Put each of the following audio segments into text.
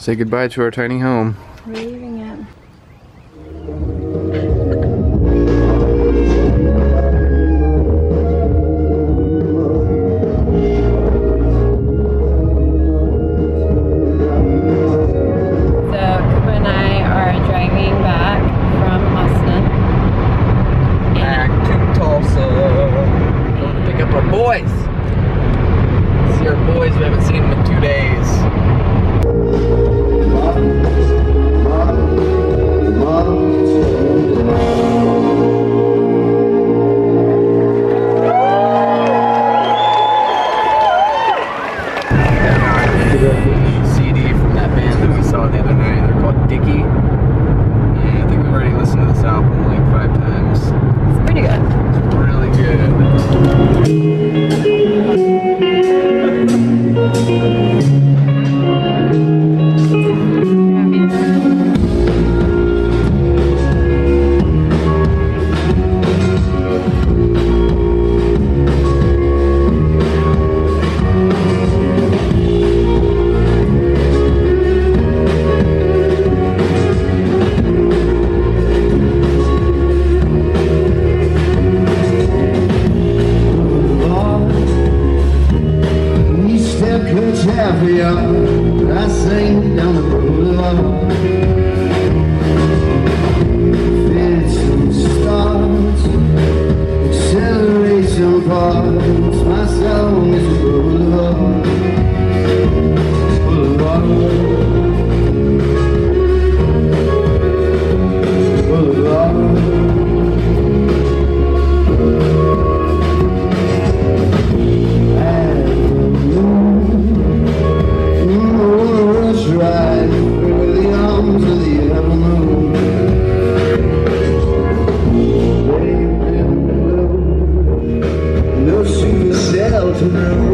Say goodbye to our tiny home. We're leaving it. So Cooper and I are driving back from Austin. Back to Tulsa. To pick up our boys. See our boys. We haven't seen them in two days. havia prazer.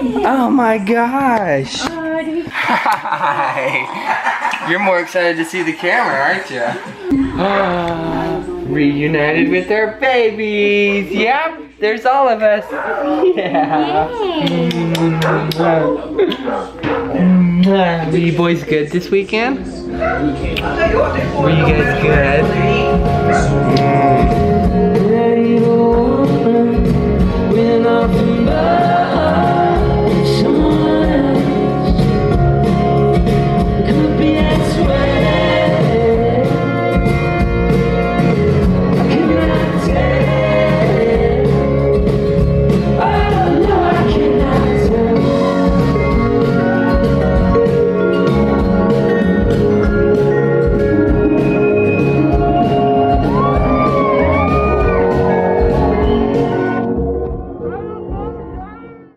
Oh my gosh! Hi! You're more excited to see the camera, aren't you? Reunited with our babies! Yep, there's all of us! Yeah! Were you boys good this weekend? Were you guys good?